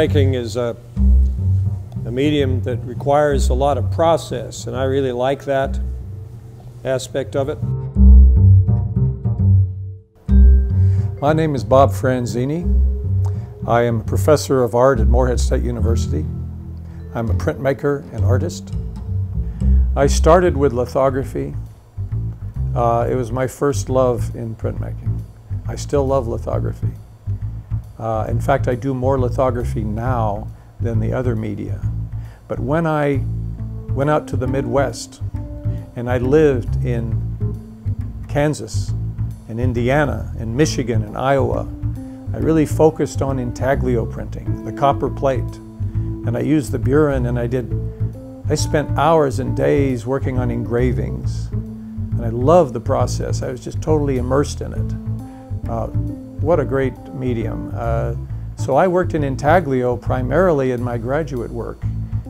printmaking is a, a medium that requires a lot of process, and I really like that aspect of it. My name is Bob Franzini. I am a professor of art at Morehead State University. I'm a printmaker and artist. I started with lithography. Uh, it was my first love in printmaking. I still love lithography. Uh, in fact, I do more lithography now than the other media. But when I went out to the Midwest and I lived in Kansas and Indiana, and Michigan, and Iowa. I really focused on intaglio printing, the copper plate. And I used the Burin and I did, I spent hours and days working on engravings. And I loved the process. I was just totally immersed in it. Uh, what a great medium. Uh, so I worked in intaglio primarily in my graduate work,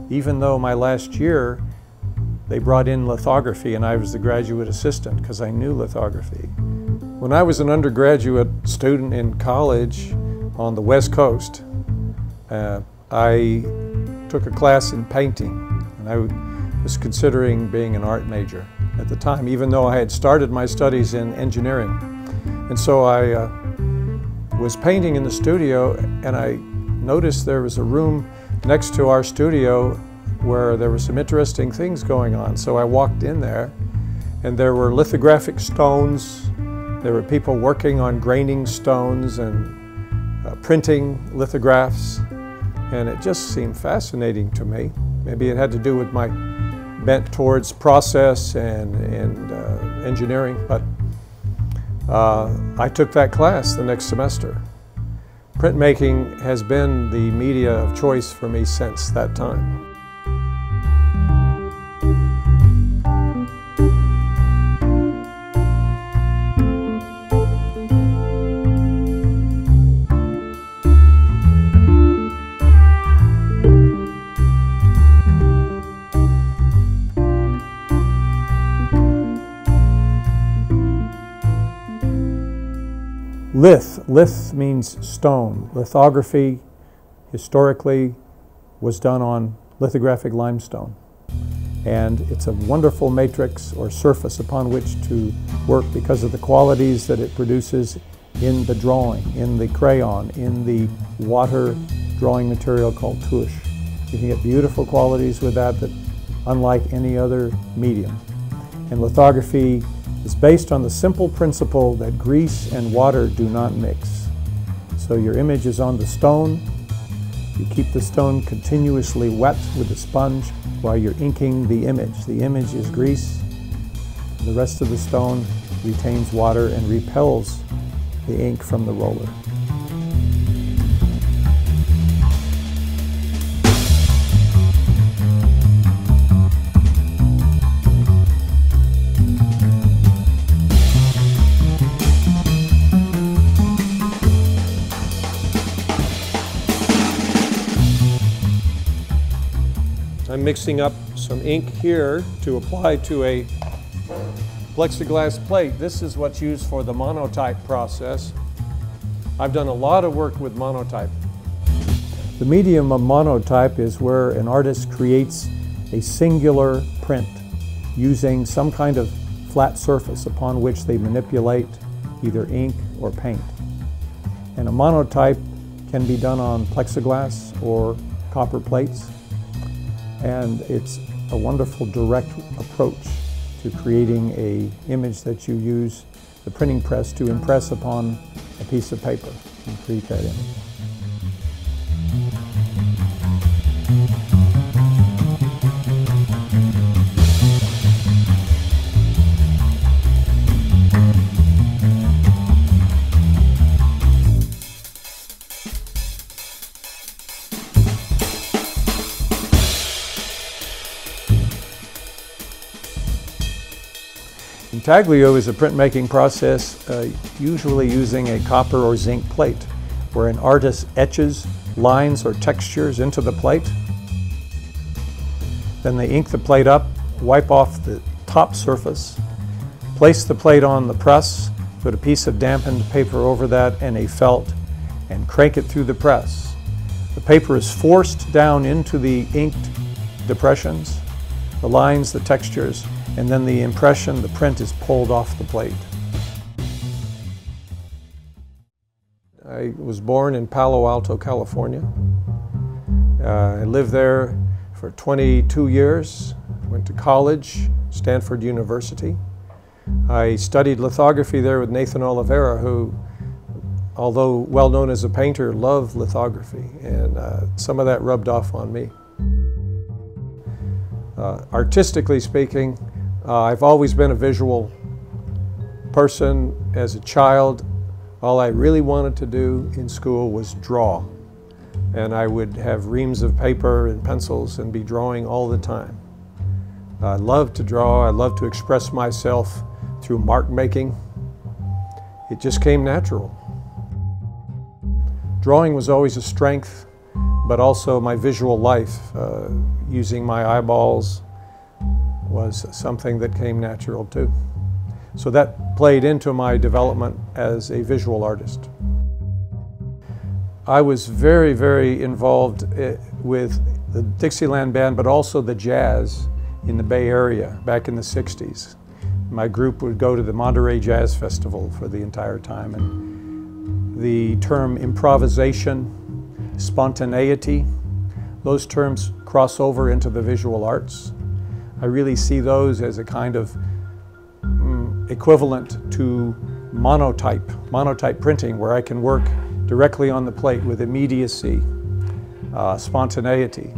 even though my last year they brought in lithography and I was the graduate assistant because I knew lithography. When I was an undergraduate student in college on the West Coast, uh, I took a class in painting and I was considering being an art major at the time, even though I had started my studies in engineering. And so I uh, was painting in the studio and I noticed there was a room next to our studio where there were some interesting things going on. So I walked in there and there were lithographic stones there were people working on graining stones and uh, printing lithographs, and it just seemed fascinating to me. Maybe it had to do with my bent towards process and, and uh, engineering, but uh, I took that class the next semester. Printmaking has been the media of choice for me since that time. Lith, lith means stone. Lithography historically was done on lithographic limestone. And it's a wonderful matrix or surface upon which to work because of the qualities that it produces in the drawing, in the crayon, in the water drawing material called tusche. You can get beautiful qualities with that that unlike any other medium. And lithography is based on the simple principle that grease and water do not mix. So your image is on the stone. You keep the stone continuously wet with a sponge while you're inking the image. The image is grease. The rest of the stone retains water and repels the ink from the roller. I'm mixing up some ink here to apply to a plexiglass plate. This is what's used for the monotype process. I've done a lot of work with monotype. The medium of monotype is where an artist creates a singular print using some kind of flat surface upon which they manipulate either ink or paint. And a monotype can be done on plexiglass or copper plates and it's a wonderful direct approach to creating a image that you use the printing press to impress upon a piece of paper and create that image. Intaglio is a printmaking process uh, usually using a copper or zinc plate where an artist etches lines or textures into the plate. Then they ink the plate up, wipe off the top surface, place the plate on the press, put a piece of dampened paper over that and a felt, and crank it through the press. The paper is forced down into the inked depressions, the lines, the textures, and then the impression, the print is pulled off the plate. I was born in Palo Alto, California. Uh, I lived there for 22 years, went to college, Stanford University. I studied lithography there with Nathan Oliveira, who, although well known as a painter, loved lithography, and uh, some of that rubbed off on me. Uh, artistically speaking, uh, I've always been a visual person. As a child, all I really wanted to do in school was draw. And I would have reams of paper and pencils and be drawing all the time. I love to draw, I love to express myself through mark making. It just came natural. Drawing was always a strength, but also my visual life, uh, using my eyeballs was something that came natural too. So that played into my development as a visual artist. I was very, very involved eh, with the Dixieland Band, but also the jazz in the Bay Area back in the 60s. My group would go to the Monterey Jazz Festival for the entire time. And the term improvisation, spontaneity, those terms cross over into the visual arts. I really see those as a kind of equivalent to monotype, monotype printing, where I can work directly on the plate with immediacy, uh, spontaneity.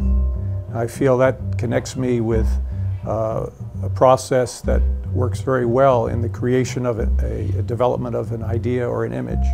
I feel that connects me with uh, a process that works very well in the creation of a, a, a development of an idea or an image.